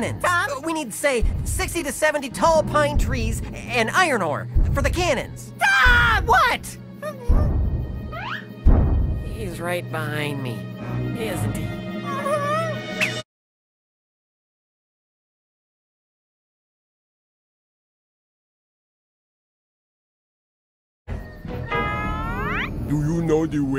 cannons. Tom? We need, say, 60 to 70 tall pine trees and iron ore for the cannons. Tom! What? He's right behind me, isn't he? Do you know the way?